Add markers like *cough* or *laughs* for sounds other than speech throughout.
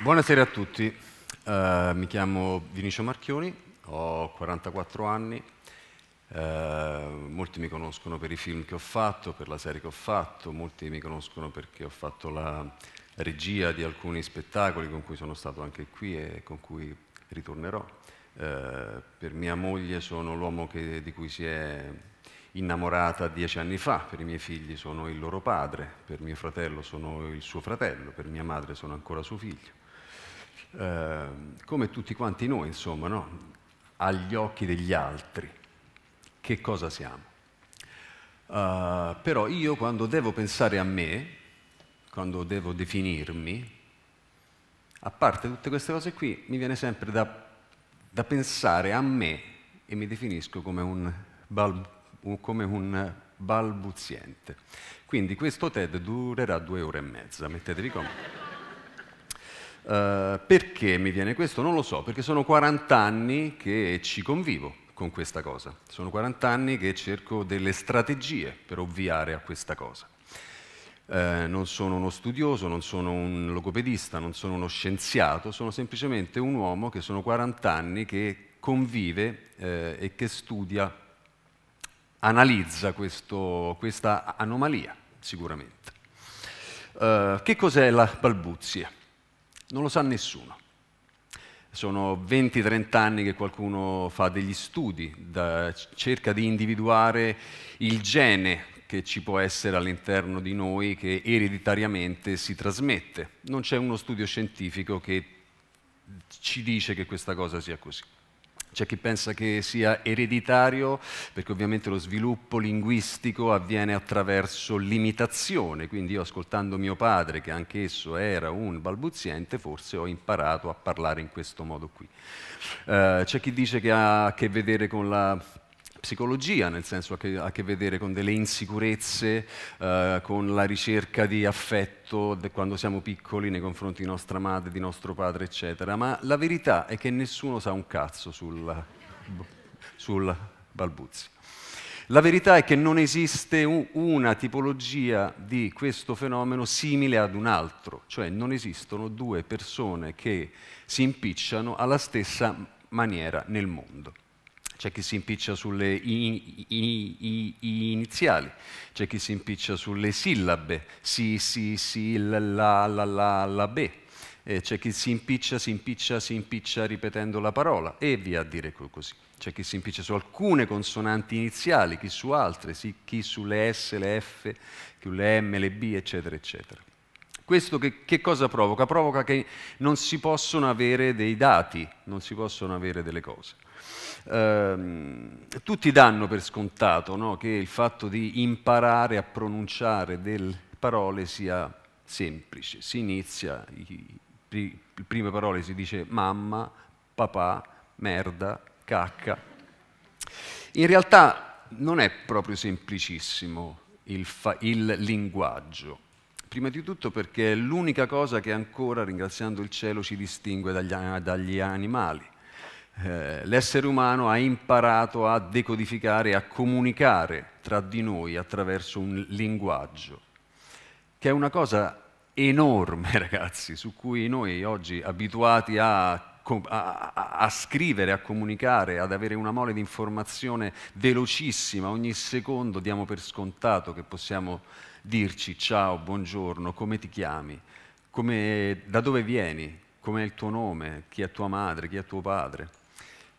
Buonasera a tutti, uh, mi chiamo Vinicio Marchioni, ho 44 anni, uh, molti mi conoscono per i film che ho fatto, per la serie che ho fatto, molti mi conoscono perché ho fatto la regia di alcuni spettacoli con cui sono stato anche qui e con cui ritornerò. Uh, per mia moglie sono l'uomo che, di cui si è innamorata dieci anni fa, per i miei figli sono il loro padre, per mio fratello sono il suo fratello, per mia madre sono ancora suo figlio. Eh, come tutti quanti noi, insomma, no? agli occhi degli altri, che cosa siamo. Uh, però io quando devo pensare a me, quando devo definirmi, a parte tutte queste cose qui, mi viene sempre da, da pensare a me e mi definisco come un, bal, come un balbuziente. Quindi questo TED durerà due ore e mezza, mettetevi comodo. Uh, perché mi viene questo? Non lo so, perché sono 40 anni che ci convivo con questa cosa. Sono 40 anni che cerco delle strategie per ovviare a questa cosa. Uh, non sono uno studioso, non sono un logopedista, non sono uno scienziato, sono semplicemente un uomo che sono 40 anni che convive uh, e che studia, analizza questo, questa anomalia, sicuramente. che cos'è la balbuzia? Non lo sa nessuno. Sono 20-30 anni che qualcuno fa degli studi, da, cerca di individuare il gene che ci può essere all'interno di noi che ereditariamente si trasmette. Non c'è uno studio scientifico che ci dice che questa cosa sia così. C'è chi pensa che sia ereditario perché ovviamente lo sviluppo linguistico avviene attraverso l'imitazione, quindi io ascoltando mio padre, che anch'esso era un balbuziente, forse ho imparato a parlare in questo modo qui. Uh, c'è chi dice che ha a che vedere con la psicologia, nel senso che ha a che vedere con delle insicurezze, eh, con la ricerca di affetto quando siamo piccoli nei confronti di nostra madre, di nostro padre, eccetera. Ma la verità è che nessuno sa un cazzo sul, sul balbuzio. La verità è che non esiste un, una tipologia di questo fenomeno simile ad un altro, cioè non esistono due persone che si impicciano alla stessa maniera nel mondo. C'è chi si impiccia sulle i, i, i, iniziali, c'è chi si impiccia sulle sillabe, si, si, si, la, la, la, la, la be. E c'è chi si impiccia, si impiccia, si impiccia ripetendo la parola e via a dire così. C'è chi si impiccia su alcune consonanti iniziali, chi su altre, chi sulle S, le F, sulle M, le B, eccetera, eccetera. Questo che, che, cosa provoca? Provoca che non si possono avere dei dati, non si possono avere delle cose eh, tutti danno per scontato no? che il fatto di imparare a pronunciare delle parole sia semplice. Si inizia, le prime parole si dice mamma, papà, merda, cacca. In realtà non è proprio semplicissimo il, il linguaggio. Prima di tutto perché è l'unica cosa che ancora, ringraziando il cielo, ci distingue dagli, dagli animali. Eh, l'essere umano ha imparato a decodificare, a comunicare tra di noi attraverso un linguaggio, che è una cosa enorme, *laughs* ragazzi, su cui noi oggi abituati a, a, a, a, scrivere, a comunicare, ad avere una mole di informazione velocissima, ogni secondo diamo per scontato che possiamo dirci ciao, buongiorno, come ti chiami, come, da dove vieni, com'è il tuo nome, chi è tua madre, chi è tuo padre.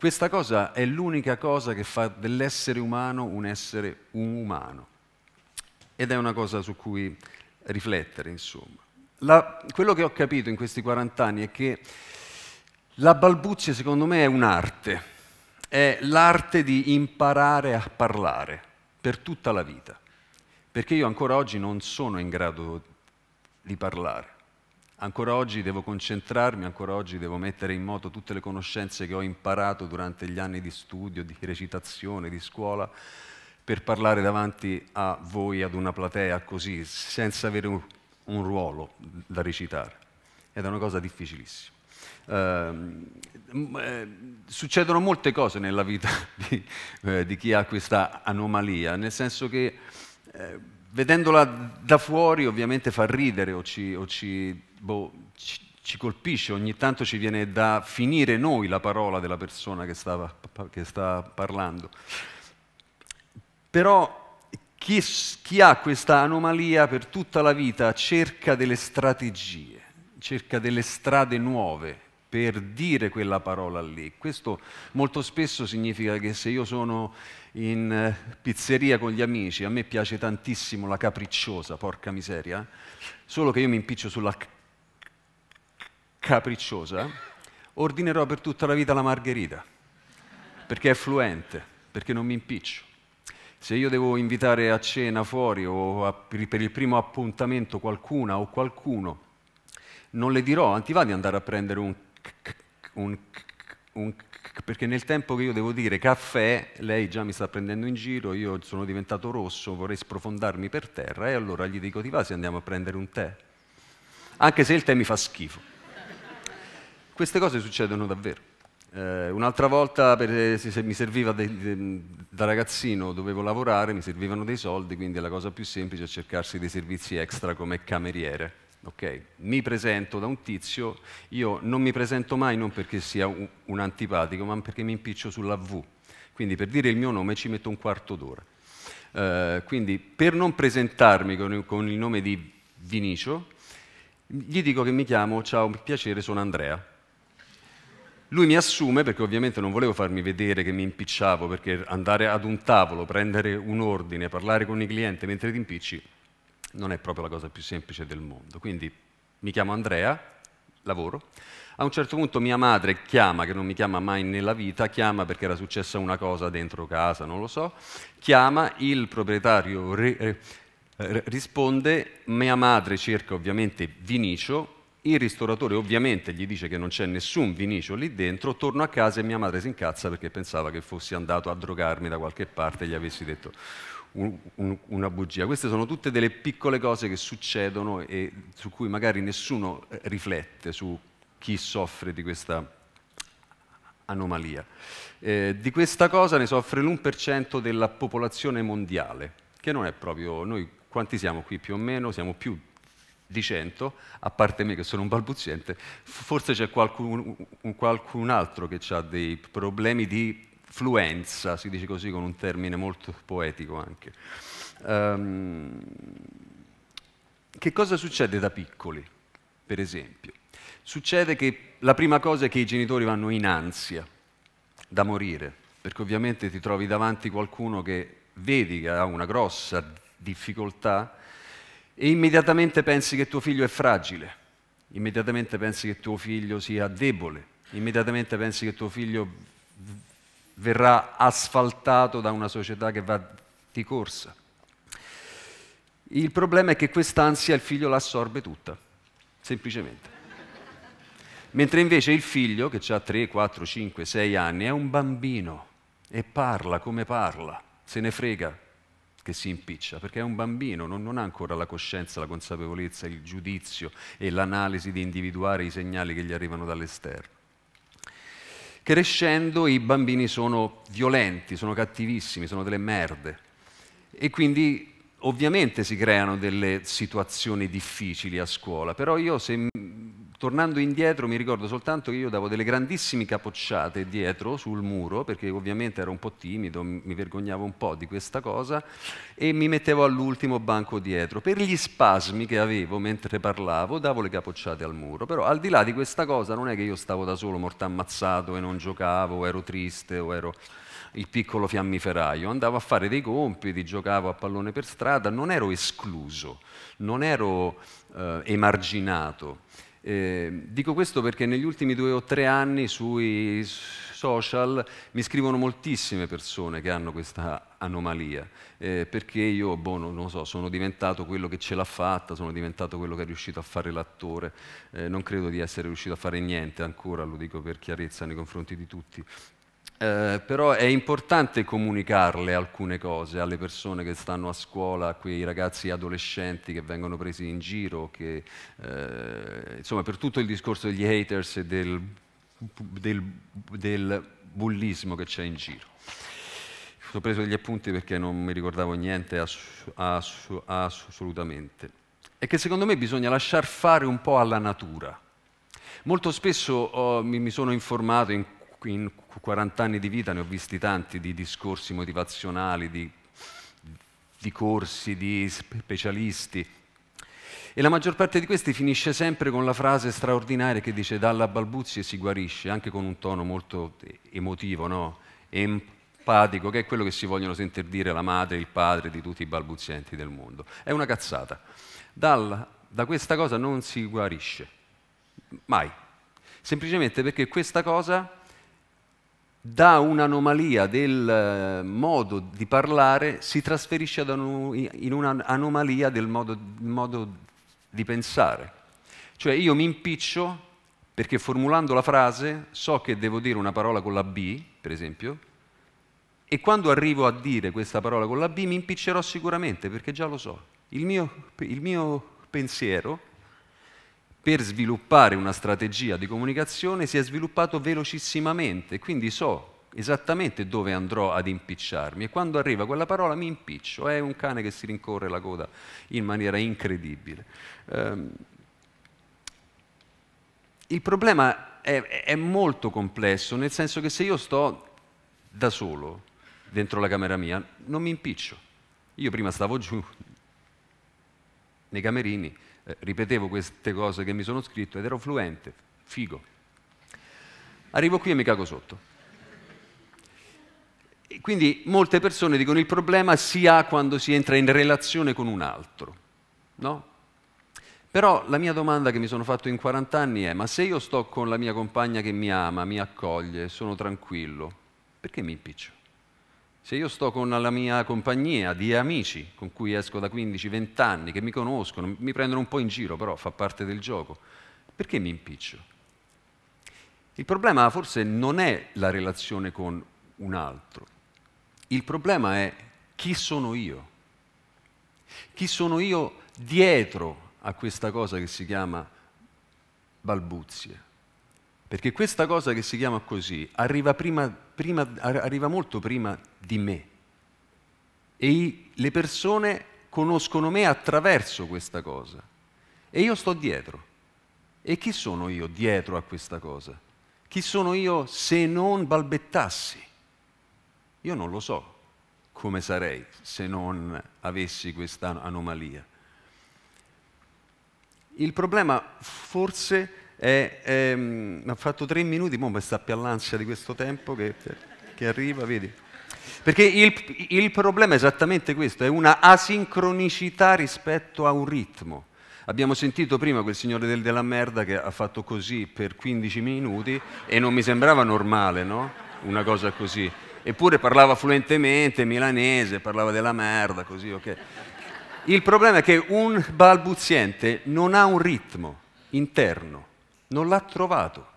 Questa cosa è l'unica cosa che fa dell'essere umano un essere umano. Ed è una cosa su cui riflettere, insomma. La, quello che ho capito in questi 40 anni è che la balbuzia, secondo me, è un'arte. È l'arte di imparare a parlare per tutta la vita. Perché io ancora oggi non sono in grado di parlare. Ancora oggi devo concentrarmi, ancora oggi devo mettere in moto tutte le conoscenze che ho imparato durante gli anni di studio, di recitazione, di scuola, per parlare davanti a voi, ad una platea così, senza avere un, un ruolo da recitare. Ed è una cosa difficilissima. Uh, eh, succedono molte cose nella vita *laughs* di, eh, di, chi ha questa anomalia, nel senso che eh, vedendola da fuori ovviamente fa ridere o ci, o ci, boh, ci, ci colpisce, ogni tanto ci viene da finire noi la parola della persona che, stava, che sta parlando. Però chi, chi ha questa anomalia per tutta la vita cerca delle strategie, cerca delle strade nuove per dire quella parola lì. Questo molto spesso significa che se io sono in eh, pizzeria con gli amici, a me piace tantissimo la capricciosa, porca miseria, solo che io mi impiccio sulla capricciosa, ordinerò per tutta la vita la margherita, perché è fluente, perché non mi impiccio. Se io devo invitare a cena fuori o a, per il primo appuntamento qualcuna o qualcuno, non le dirò, anzi va di andare a prendere un, un, un perché nel tempo che io devo dire caffè, lei già mi sta prendendo in giro, io sono diventato rosso, vorrei sprofondarmi per terra e allora gli dico ti va se andiamo a prendere un tè? Anche se il tè mi fa schifo. Queste cose succedono davvero. Eh, un'altra volta per, se mi serviva de, de, da ragazzino, dovevo lavorare, mi servivano dei soldi, quindi la cosa più semplice è cercarsi dei servizi extra come cameriere. Okay? Mi presento da un tizio, io non mi presento mai non perché sia un, un antipatico, ma perché mi impiccio sulla V. Quindi per dire il mio nome ci metto un quarto d'ora. Eh, quindi per non presentarmi con, con il nome di Vinicio, gli dico che mi chiamo, ciao, piacere, sono Andrea. Lui mi assume, perché ovviamente non volevo farmi vedere che mi impicciavo, perché andare ad un tavolo, prendere un ordine, parlare con i clienti mentre ti impicci, non è proprio la cosa più semplice del mondo. Quindi mi chiamo Andrea, lavoro. A un certo punto mia madre chiama, che non mi chiama mai nella vita, chiama perché era successa una cosa dentro casa, non lo so, chiama il proprietario, eh, risponde, mia madre cerca ovviamente Vinicio, il ristoratore ovviamente gli dice che non c'è nessun vinicio lì dentro, torno a casa e mia madre si incazza perché pensava che fossi andato a drogarmi da qualche parte e gli avessi detto un, un, una bugia. Queste sono tutte delle piccole cose che succedono e su cui magari nessuno eh, riflette su chi soffre di questa anomalia. Eh, di questa cosa ne soffre l'1% della popolazione mondiale, che non è proprio noi quanti siamo qui più o meno? Siamo più di 100, a parte me che sono un balbuziente, forse c'è qualcun, qualcun altro che ha dei problemi di fluenza, si dice così con un termine molto poetico anche. Um, che cosa succede da piccoli, per esempio? Succede che la prima cosa è che i genitori vanno in ansia da morire, perché ovviamente ti trovi davanti qualcuno che vedi che ha una grossa difficoltà e immediatamente pensi che tuo figlio è fragile, immediatamente pensi che tuo figlio sia debole, immediatamente pensi che tuo figlio verrà asfaltato da una società che va di corsa. Il problema è che quest'ansia il figlio l'assorbe tutta, semplicemente. Mentre invece il figlio, che ha 3, 4, 5, 6 anni, è un bambino e parla come parla, se ne frega che si impiccia, perché è un bambino, non, non, ha ancora la coscienza, la consapevolezza, il giudizio e l'analisi di individuare i segnali che gli arrivano dall'esterno. Crescendo i bambini sono violenti, sono cattivissimi, sono delle merde e quindi ovviamente si creano delle situazioni difficili a scuola, però io se Tornando indietro mi ricordo soltanto che io davo delle grandissime capocciate dietro sul muro, perché ovviamente ero un po' timido, mi vergognavo un po' di questa cosa, e mi mettevo all'ultimo banco dietro. Per gli spasmi che avevo mentre parlavo, davo le capocciate al muro. Però al di là di questa cosa non è che io stavo da solo morto ammazzato e non giocavo, ero triste, o ero il piccolo fiammiferaio. Andavo a fare dei compiti, giocavo a pallone per strada, non ero escluso, non ero eh, emarginato. Eh, dico questo perché negli ultimi due o tre anni sui social mi scrivono moltissime persone che hanno questa anomalia, eh, perché io, boh, non, non, so, sono diventato quello che ce l'ha fatta, sono diventato quello che è riuscito a fare l'attore, eh, non credo di essere riuscito a fare niente ancora, lo dico per chiarezza nei confronti di tutti, eh, però è importante comunicarle alcune cose alle persone che stanno a scuola, a quei ragazzi adolescenti che vengono presi in giro, che, eh, insomma per tutto il discorso degli haters e del, del, del bullismo che c'è in giro. Ho preso degli appunti perché non mi ricordavo niente ass- ass- assolutamente. E che secondo me bisogna lasciar fare un po' alla natura Molto spesso oh, mi, mi, sono informato, in, in 40 anni di vita ne ho visti tanti di discorsi motivazionali, di, di corsi, di specialisti. E la maggior parte di questi finisce sempre con la frase straordinaria che dice dalla balbuzie si guarisce, anche con un tono molto emotivo, no? empatico, che è quello che si vogliono sentire dire la madre il padre di tutti i balbuzienti del mondo. È una cazzata. Dal, da questa cosa non si guarisce, mai. Semplicemente perché questa cosa da un'anomalia del eh, modo di parlare si trasferisce in un'anomalia del modo, modo di pensare. Cioè io mi impiccio perché formulando la frase so che devo dire una parola con la B, per esempio, e quando arrivo a dire questa parola con la B mi impiccerò sicuramente perché già lo so. Il mio, il mio pensiero per sviluppare una strategia di comunicazione si è sviluppato velocissimamente, quindi so esattamente dove andrò ad impicciarmi e quando arriva quella parola mi impiccio, è un cane che si rincorre la coda in maniera incredibile. Um, il problema è, è molto complesso, nel senso che se io sto da solo dentro la camera mia, non mi impiccio. Io prima stavo giù nei camerini, eh, ripetevo queste cose che mi sono scritto ed ero fluente, figo. Arrivo qui e mi cago sotto. Quindi molte persone dicono il problema si ha quando si entra in relazione con un altro, no? Però la mia domanda che mi sono fatto in 40 anni è, ma se io sto con la mia compagna che mi ama, mi accoglie, sono tranquillo, perché mi impiccio? Se io sto con la mia compagnia di amici con cui esco da 15-20 anni, che mi conoscono, mi prendono un po' in giro, però fa parte del gioco, perché mi impiccio? Il problema forse non è la relazione con un altro, il problema è chi sono io. Chi sono io dietro a questa cosa che si chiama balbuzie. Perché questa cosa che si chiama così arriva, prima, prima, arriva molto prima di me. E le persone conoscono me attraverso questa cosa. E io sto dietro. E chi sono io dietro a questa cosa? Chi sono io se non balbettassi? Io non lo so come sarei se non avessi questa anomalia. Il problema forse e, ehm, ha fatto tre minuti, mo mi sta più all'ansia di questo tempo che, che arriva, vedi? Perché il, il, problema è esattamente questo, è una asincronicità rispetto a un ritmo. Abbiamo sentito prima quel signore del, della merda che ha fatto così per 15 minuti e non mi sembrava normale, no? Una cosa così. Eppure parlava fluentemente milanese, parlava della merda, così, ok. Il problema è che un balbuziente non ha un ritmo interno non l'ha trovato.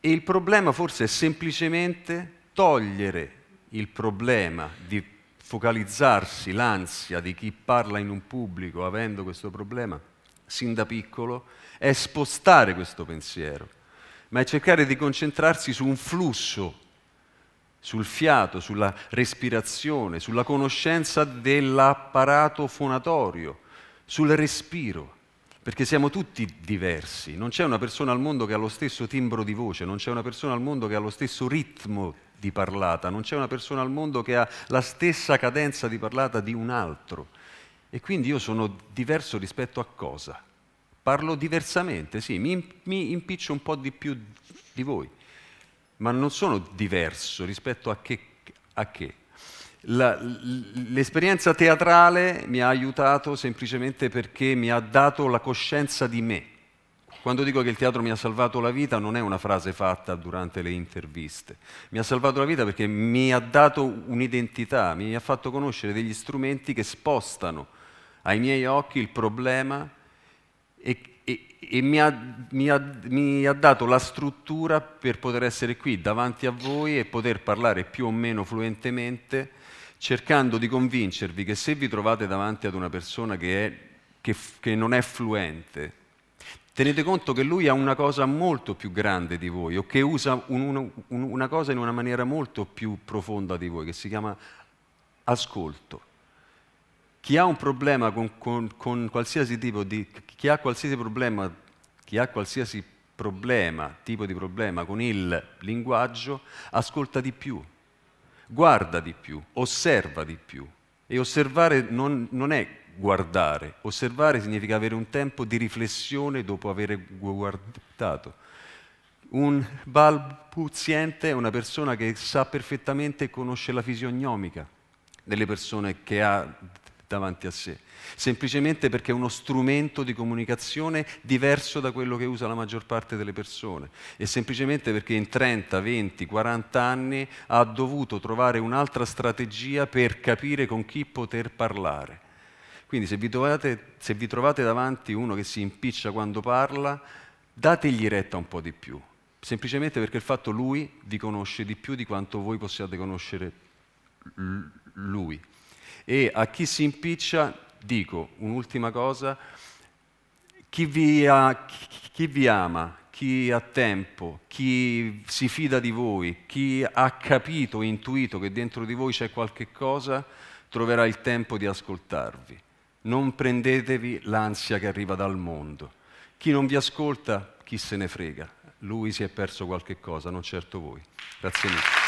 E il problema forse è semplicemente togliere il problema di focalizzarsi l'ansia di chi parla in un pubblico avendo questo problema sin da piccolo, è spostare questo pensiero, ma è cercare di concentrarsi su un flusso, sul fiato, sulla respirazione, sulla conoscenza dell'apparato fonatorio, sul respiro perché siamo tutti diversi, non c'è una persona al mondo che ha lo stesso timbro di voce, non c'è una persona al mondo che ha lo stesso ritmo di parlata, non c'è una persona al mondo che ha la stessa cadenza di parlata di un altro. E quindi io sono diverso rispetto a cosa? Parlo diversamente, sì, mi, mi impiccio un po' di più di voi, ma non sono diverso rispetto a che? A che? L'esperienza teatrale mi ha aiutato semplicemente perché mi ha dato la coscienza di me. Quando dico che il teatro mi ha salvato la vita non è una frase fatta durante le interviste. Mi ha salvato la vita perché mi ha dato un'identità, mi ha fatto conoscere degli strumenti che spostano ai miei occhi il problema e, e, e mi, ha, mi, ha, mi ha dato la struttura per poter essere qui davanti a voi e poter parlare più o meno fluentemente cercando di convincervi che se vi trovate davanti ad una persona che, è, che, che non è fluente, tenete conto che lui ha una cosa molto più grande di voi o che usa un, un, una cosa in una maniera molto più profonda di voi, che si chiama ascolto. Chi ha un problema con, con, con qualsiasi tipo di... chi ha qualsiasi problema, chi ha qualsiasi problema, tipo di problema con il linguaggio, ascolta di più, guarda di più, osserva di più. E osservare non, non è guardare, osservare significa avere un tempo di riflessione dopo aver guardato. Un balbuziente è una persona che sa perfettamente e conosce la fisionomica delle persone che ha davanti a sé, semplicemente perché è uno strumento di comunicazione diverso da quello che usa la maggior parte delle persone e semplicemente perché in 30, 20, 40 anni ha dovuto trovare un'altra strategia per capire con chi poter parlare. Quindi se vi, trovate, se vi trovate davanti uno che si impiccia quando parla, dategli retta un po' di più, semplicemente perché il fatto lui vi conosce di più di quanto voi possiate conoscere lui. E a chi si impiccia dico un'ultima cosa, chi vi, ha, chi vi ama, chi ha tempo, chi si fida di voi, chi ha capito, intuito che dentro di voi c'è qualche cosa, troverà il tempo di ascoltarvi. Non prendetevi l'ansia che arriva dal mondo. Chi non vi ascolta, chi se ne frega. Lui si è perso qualche cosa, non certo voi. Grazie mille.